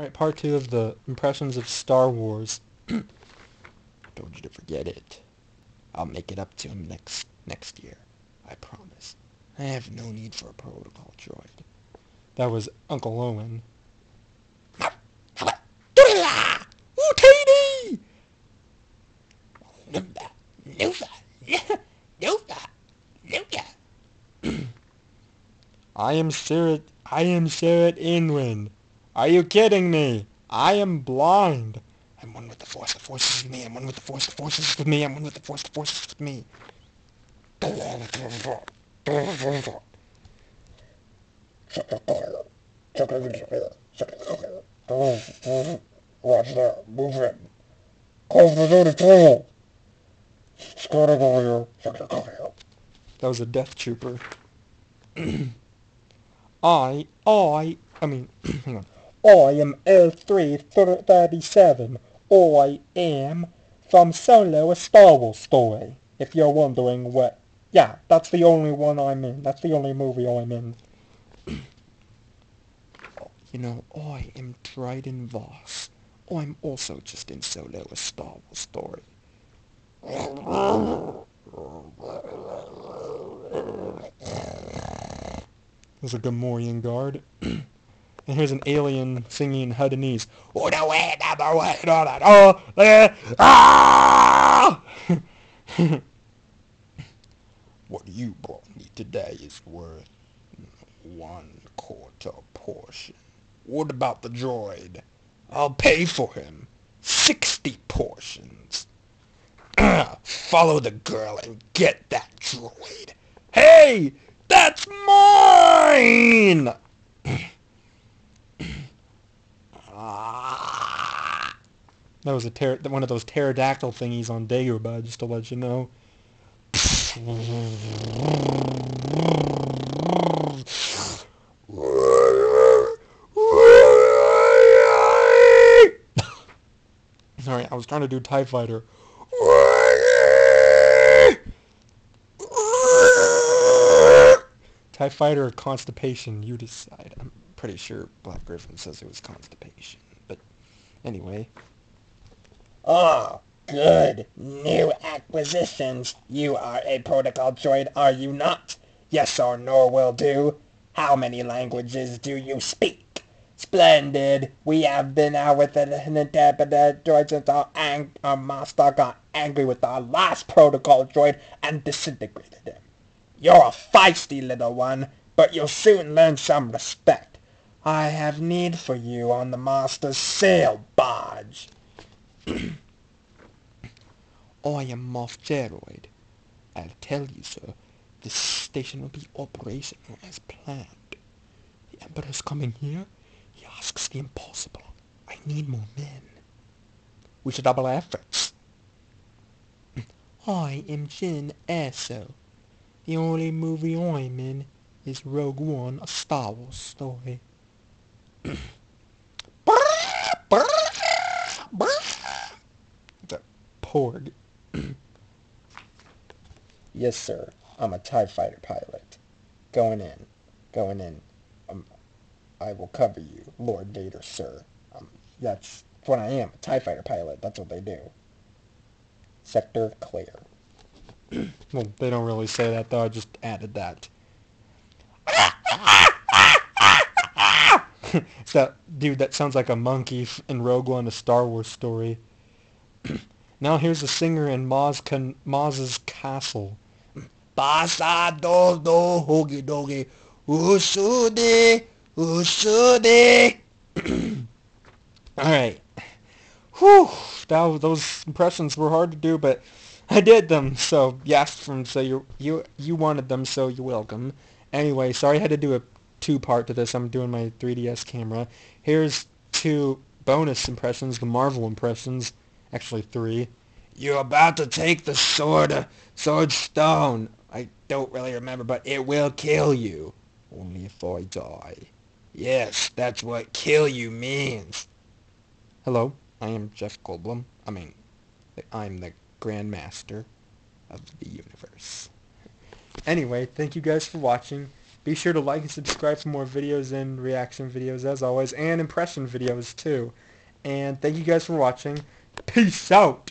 Alright, part two of the impressions of Star Wars. Told you to forget it. I'll make it up to him next next year. I promise. I have no need for a protocol droid. That was Uncle Owen. I am Chirrut. I am Chirrut Îmwe. Are you kidding me? I am blind. I'm one with the Force. The Force is with me. I'm one with the Force. The Force is with me. I'm one with the Force. The Force is with me. Watch that. Move it. Close the door to tail. Scatter go here. That was a death trooper. I, I, I mean, hang on. I am L3-37. I am from Solo, a Star Wars story. If you're wondering what, yeah, that's the only one I'm in. That's the only movie I'm in. You know, I am Dryden Voss. I'm also just in Solo, a Star Wars story. There's a Gamorrean guard. and here's an alien singing in. Oh! What you brought me today is worth one quarter portion. What about the droid? I'll pay for him. Sixty portions. Follow the girl and get that droid. Hey! That's mine! Ah. That was a ter- one of those pterodactyl thingies on Dagobah, just to let you know. Sorry, I was trying to do TIE Fighter. TIE Fighter or Constipation, you decide. I'm pretty sure Black Griffin says it was Constipation. But anyway, Oh, good. New acquisitions. You are a protocol droid, are you not? Yes or no will do. How many languages do you speak? Splendid. We have been out with the interpreter droid since our master got angry with our last protocol droid and disintegrated him. You're a feisty little one, but you'll soon learn some respect. I have need for you on the master's sail barge. Oh, I am Moff Jerjerrod. I'll tell you, sir, this station will be operational as planned. The Emperor's coming here. He asks the impossible. I need more men. We should double our efforts. I am Jyn Erso. The only movie I'm in is Rogue One, a Star Wars story. the Porg. Yes, sir. I'm a TIE fighter pilot. Going in. Going in. Um, I will cover you, Lord Vader, sir. Um, that's what I am, a TIE fighter pilot. That's what they do. Sector clear. Well, they don't really say that though. I just added that. that dude that sounds like a monkey in Rogue One, a Star Wars story. now here's a singer in Maz's castle. Pasa do do hogi usude usude. All right. Whew. That, those impressions were hard to do, but I did them. So you asked for them, so you you you wanted them, so you're welcome. Anyway, sorry I had to do a two-part to this. I'm doing my 3DS camera. Here's two bonus impressions, the Marvel impressions. Actually, three. You're about to take the sword, uh, sword stone. I don't really remember, but it will kill you. Only if I die. Yes, that's what kill you means. Hello, I am Jeff Goldblum. I mean, I'm the Grand Master of the universe. Anyway, thank you guys for watching. Be sure to like and subscribe for more videos and reaction videos as always, and impression videos too. And thank you guys for watching. Peace out!